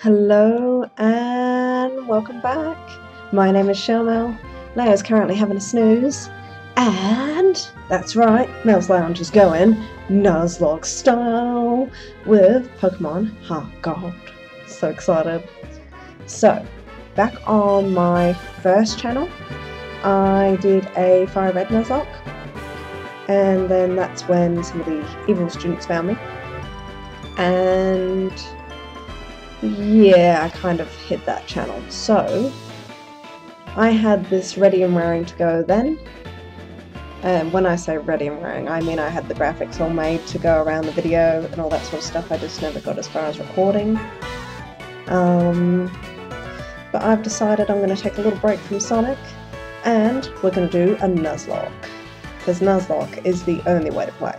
Hello and welcome back. My name is Shelmel. Leo's currently having a snooze. And that's right, Mel's Lounge is going Nuzlocke style with Pokemon Heart Gold. So excited. So, back on my first channel, I did a Fire Red Nuzlocke. And then that's when some of the evil students found me. And yeah, I kind of hit that channel. So, I had this ready and raring to go then. And when I say ready and raring, I mean I had the graphics all made to go around the video and all that sort of stuff. I just never got as far as recording. Um, but I've decided I'm going to take a little break from Sonic and we're going to do a Nuzlocke. Because Nuzlocke is the only way to play.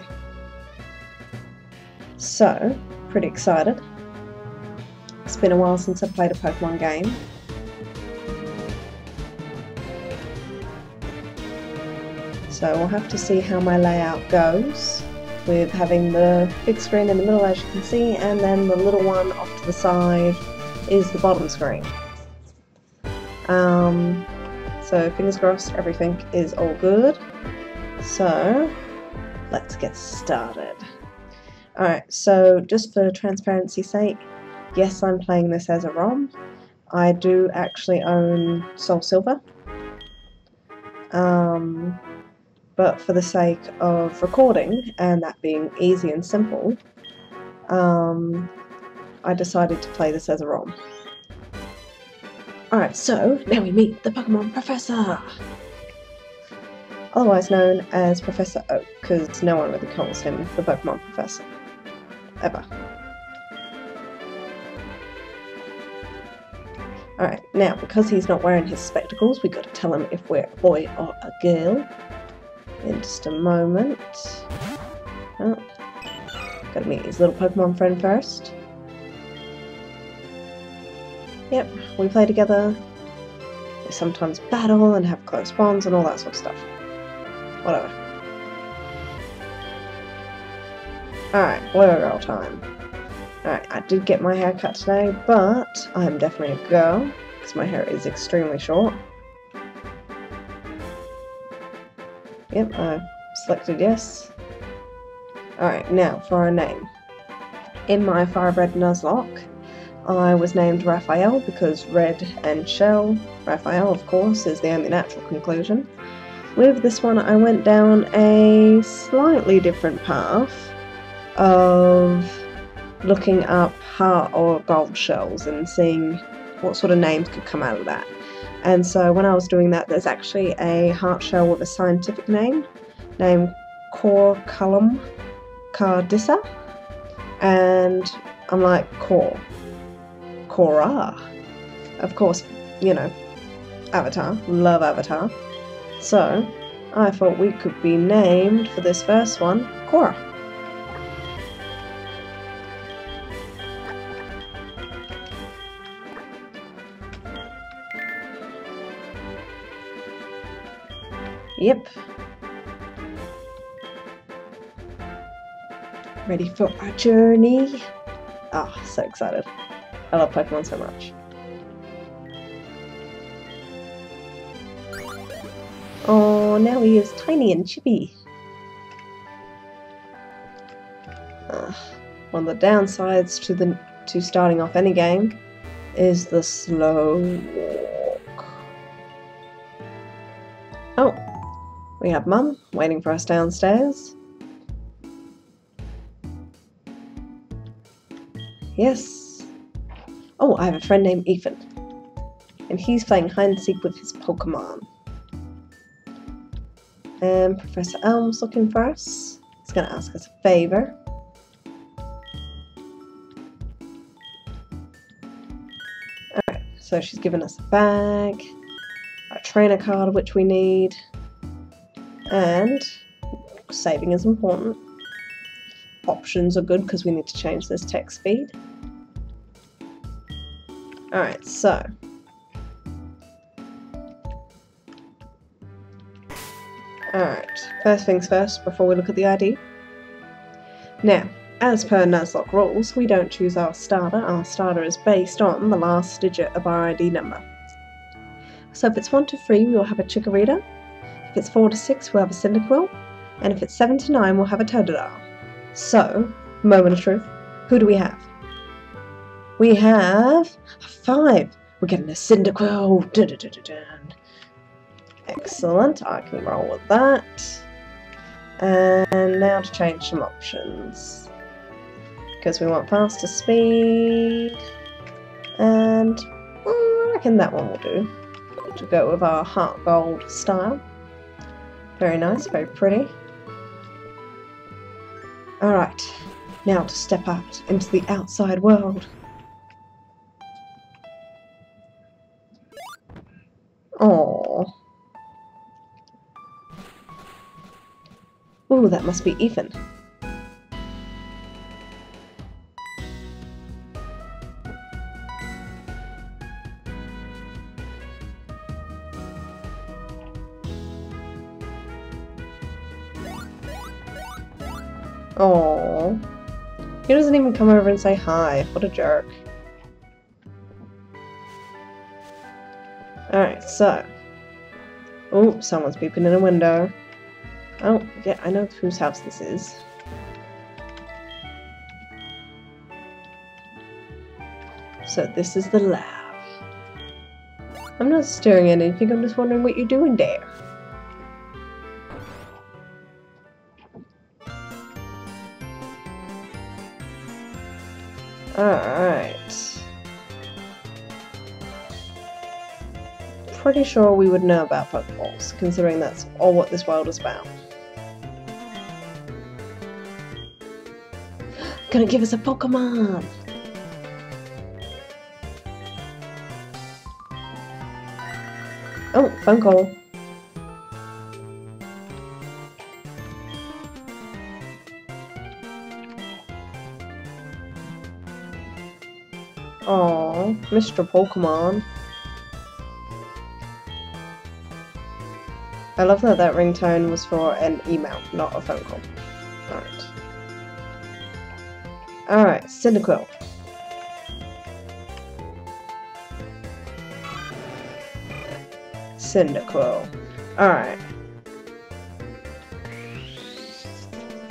So, pretty excited. It's been a while since I've played a Pokemon game. So we'll have to see how my layout goes with having the big screen in the middle as you can see and then the little one off to the side is the bottom screen. Um, so fingers crossed everything is all good. So let's get started. Alright, so just for transparency's sake, Yes, I'm playing this as a ROM. I do actually own SoulSilver. Um, but for the sake of recording, and that being easy and simple, um, I decided to play this as a ROM. Alright, so now we meet the Pokemon Professor! Otherwise known as Professor Oak, because no one really calls him the Pokemon Professor. Ever. Alright, now because he's not wearing his spectacles, we got to tell him if we're a boy or a girl. In just a moment. Oh, gotta meet his little Pokemon friend first. Yep, we play together. We sometimes battle and have close bonds and all that sort of stuff. Whatever. Alright, girl time. Alright, I did get my hair cut today, but I'm definitely a girl, because my hair is extremely short. Yep, I selected yes. Alright, now for our name. In my Fire Red Nuzlocke, I was named Raphael because red and shell, Raphael of course, is the only natural conclusion. With this one I went down a slightly different path of looking up heart or gold shells and seeing what sort of names could come out of that. And so when I was doing that, there's actually a heart shell with a scientific name named Corculum cardissa. And I'm like, Cor. Korra. Of course, you know, Avatar. Love Avatar. So I thought we could be named for this first one, Korra. Yep. Ready for our journey? Ah, oh, so excited. I love Pokemon so much. Oh, now he is tiny and chippy. Uh, one of the downsides to the to starting off any game is the slow we have Mum waiting for us downstairs. Yes. Oh, I have a friend named Ethan. And he's playing hide and seek with his Pokemon. And Professor Elm's looking for us. He's going to ask us a favor. Alright, so she's given us a bag, a trainer card which we need, and saving is important. options are good because we need to change this text speed. Alright, so. Alright, first things first before we look at the ID. Now, as per Nuzlocke rules, we don't choose our starter. Our starter is based on the last digit of our ID number. So if it's 1 to 3, we'll have a Chikorita. It's 4 to 6, we'll have a Cyndaquil. And if it's 7 to 9, we'll have a Totodile. So, moment of truth, who do we have? We have a 5. We're getting a Cyndaquil. Dun, dun, dun, Excellent, I can roll with that. And now to change some options. Because we want faster speed. And mm, I reckon that one will do. To go with our heart gold style. Very nice, very pretty. Alright, now to step out into the outside world. Oh. Ooh, that must be Ethan. Doesn't even come over and say hi. What a jerk. Alright, so. Oh, someone's peeping in a window. Oh, yeah, I know whose house this is. So this is the lab. I'm not staring at anything, I'm just wondering what you're doing there. Alright. Pretty sure we would know about Pokeballs, considering that's all what this world is about. Gonna give us a Pokemon! Oh, phone call. Mr. Pokemon. I love that that ringtone was for an email, not a phone call. Alright. Alright, Cyndaquil. Cyndaquil. Alright.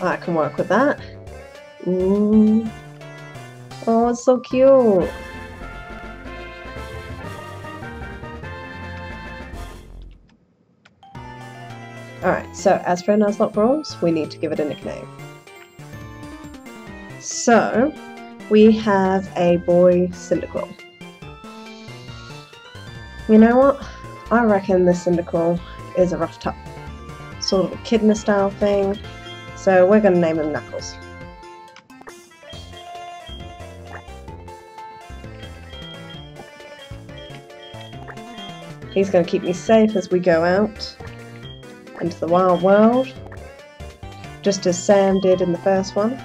I can work with that. Ooh. Oh, it's so cute. Alright, so as for Nuzlocke rules, we need to give it a nickname. So, we have a boy Cyndaquil. You know what? I reckon this Cyndaquil is a rough top. Sort of a Kidna style thing. So we're going to name him Knuckles. He's going to keep me safe as we go out into the wild world, just as Sam did in the first one.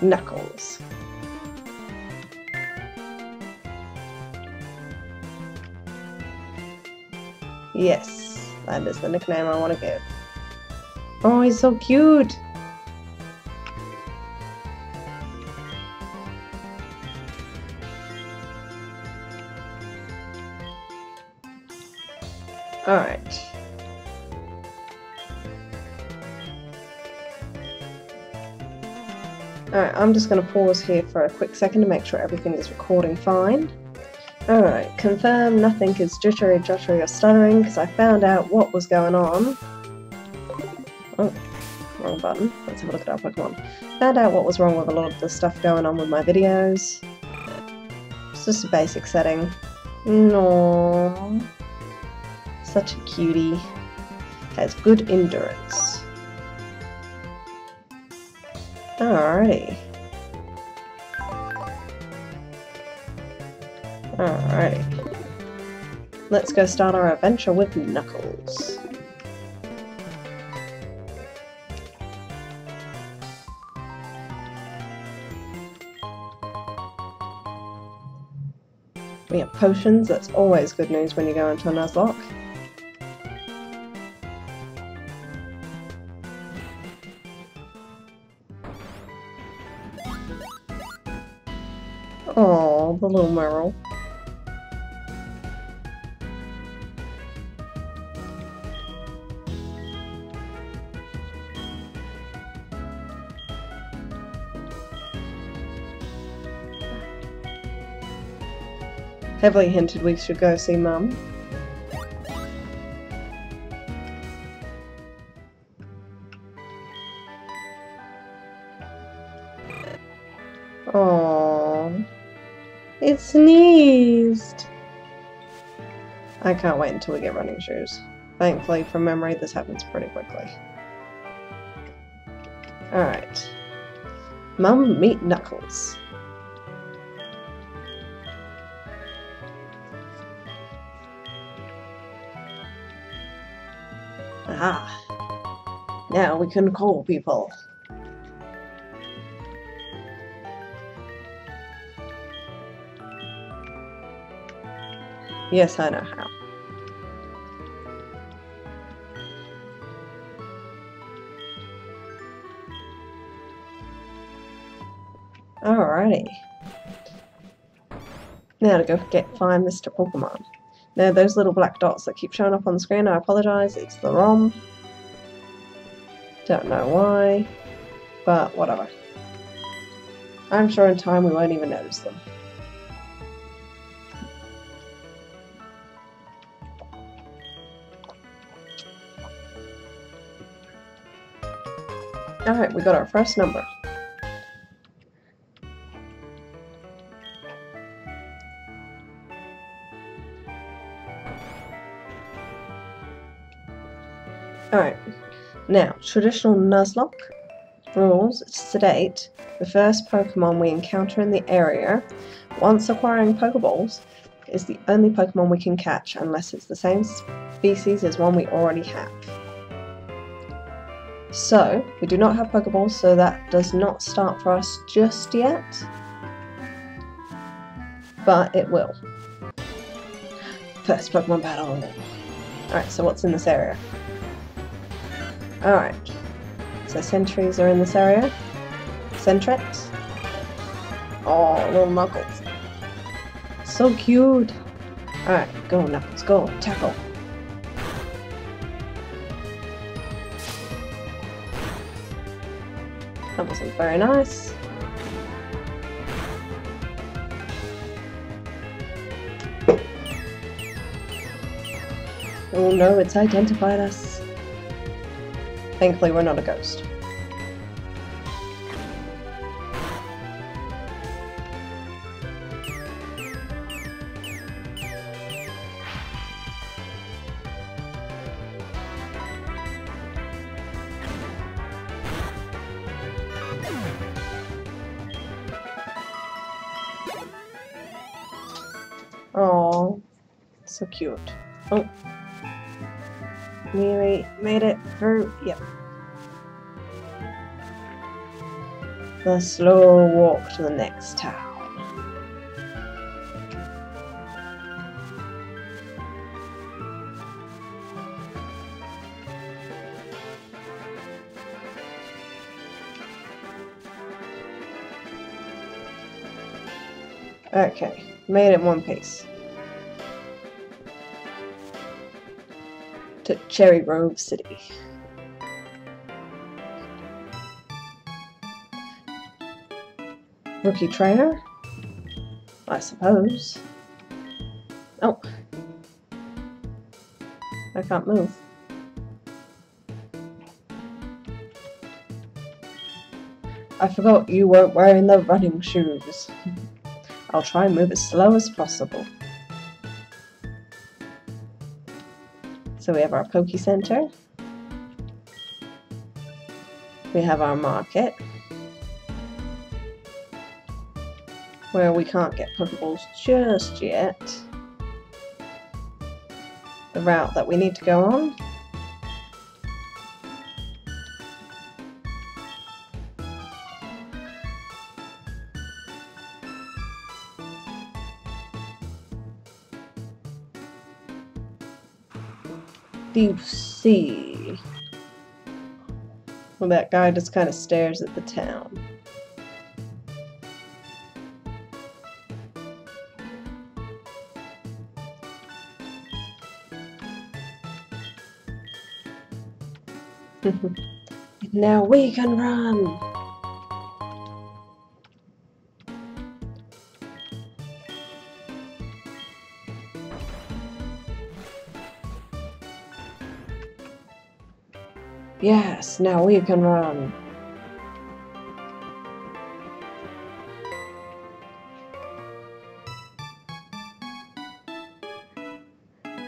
Knuckles. Yes, that is the nickname I want to give. Oh, he's so cute! Alright. Alright, I'm just going to pause here for a quick second to make sure everything is recording fine. Alright, confirm nothing is jittery, jottery or stuttering because I found out what was going on. Oh, wrong button. Let's have a look at our Pokemon. Found out what was wrong with a lot of the stuff going on with my videos. It's just a basic setting. No, Such a cutie. Has good endurance. Alrighty. Alrighty. Let's go start our adventure with Knuckles. We have potions, that's always good news when you go into a Nuzlocke. The little Merle. Heavily hinted we should go see Mum. Oh, it sneezed. I can't wait until we get running shoes. Thankfully, from memory, this happens pretty quickly. Alright. Mum, meet Knuckles. Ah. Now we can call people. Yes, I know how. Alrighty. Now to go get find Mr. Pokemon. Now those little black dots that keep showing up on the screen, I apologise, it's the ROM. Don't know why, but whatever. I'm sure in time we won't even notice them. Alright, we got our first number. Alright, now, traditional Nuzlocke rules state the first Pokemon we encounter in the area, once acquiring Pokeballs, is the only Pokemon we can catch unless it's the same species as one we already have. So, we do not have Pokeballs, so that does not start for us just yet. But it will. First Pokemon battle. Alright, so what's in this area? Alright. So sentries are in this area. Sentret. Oh, little Knuckles. So cute. Alright, go Knuckles, go, tackle. That wasn't very nice. Oh no, it's identified us. Thankfully, we're not a ghost. Oh, so cute. Oh, we made it through. Yep. The slow walk to the next town. Okay, made it one piece. To Cherrygrove City. Rookie trainer? I suppose. Oh. I can't move. I forgot you weren't wearing the running shoes. I'll try and move as slow as possible. So we have our Poke Center. We have our market. Where we can't get Pokeballs just yet. The route that we need to go on. You see? Well, that guy just kind of stares at the town. now we can run! Yes, now we can run.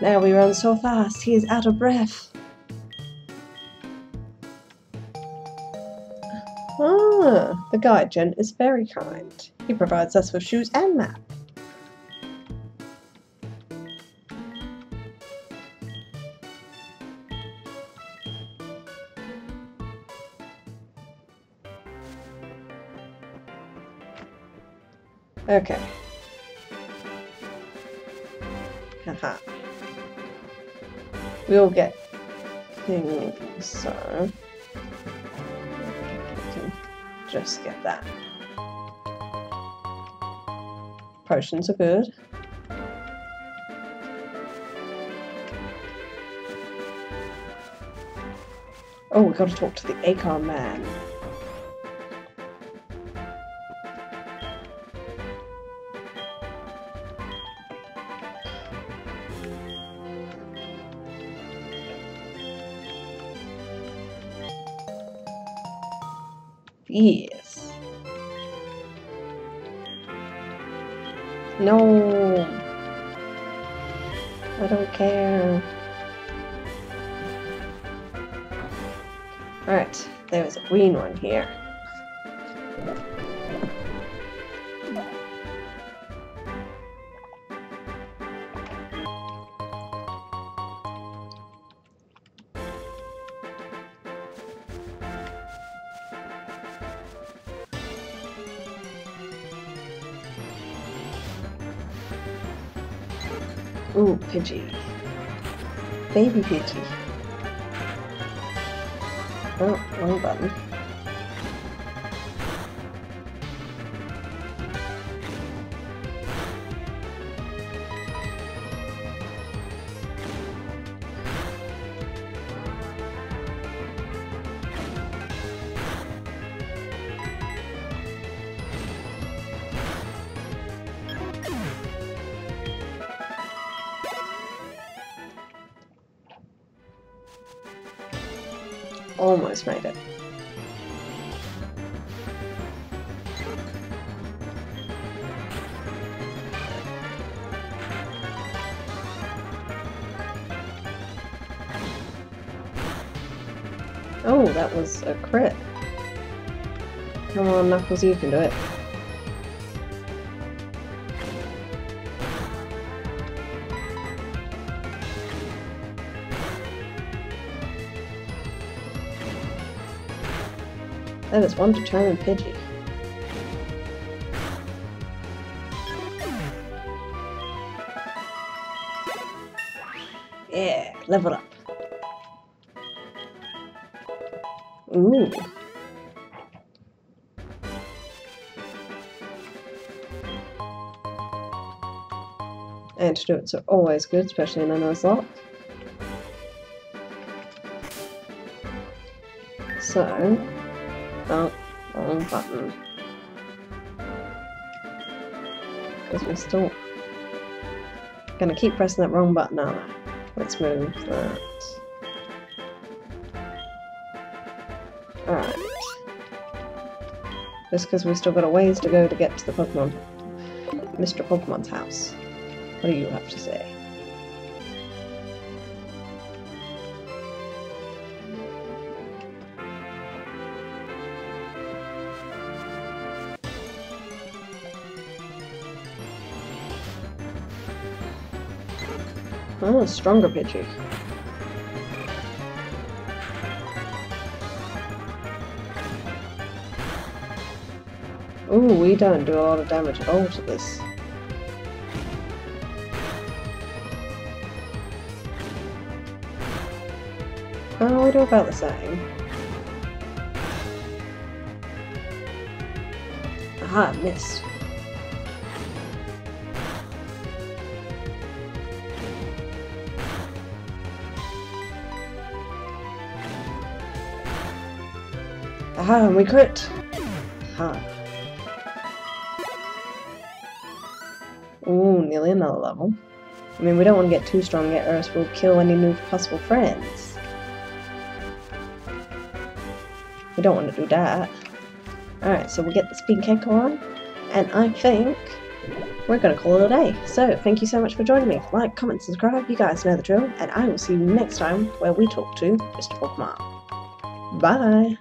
Now we run so fast, he is out of breath. Ah, the guide gent is very kind. He provides us with shoes and map. Okay. Haha. We'll get things, so just get that. Potions are good. Oh, we gotta talk to the Acorn Man. Yes. No. I don't care. Alright, there's a green one here. Ooh, Pidgey. Baby Pidgey. Oh, wrong button. Almost made it. Oh, that was a crit. Come on, Knuckles, you can do it. Oh, that is one determined Pidgey. Yeah, level up. Ooh. Antidotes are always good, especially in a Nuzlocke. So, oh, wrong button. Because we're still gonna keep pressing that wrong button, aren't Let's move that. Alright. Just because we've still got a ways to go to get to the Pokemon. Mr. Pokemon's house. What do you have to say? Oh, stronger Pidgey. Ooh, we don't do a lot of damage at all to this. Oh, we do about the same. Aha, missed. Aha, and we crit! Aha. Ooh, nearly another level. I mean, we don't want to get too strong yet, or else we'll kill any new possible friends. We don't want to do that. Alright, so we'll get the speed cake on, and I think we're going to call it a day. So, thank you so much for joining me. Like, comment, subscribe, you guys know the drill, and I will see you next time where we talk to Mr. Pokemon. Bye!